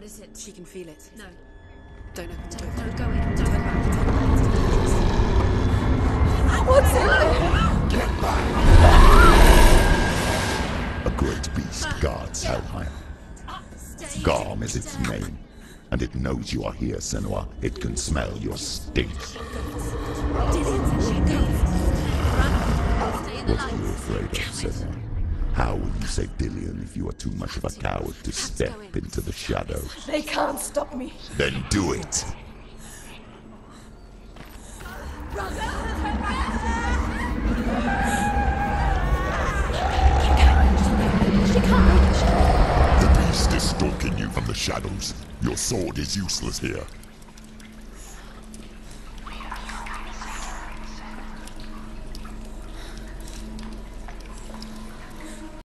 What is it? She can feel it. No. Don't open the door. don't go in. Don't Turn go back. in. Turn back. What's in there? Get back! A great beast guards Helheim. Garm is its name, and it knows you are here, Senua. It can smell your stink. Dillion said she'd go. Run. Stay in the What are you afraid of, Senua? How will you save Dillion if you are too much of a coward to step into the shadows? They can't stop me. Then do it! The beast is stalking you from the shadows. Your sword is useless here.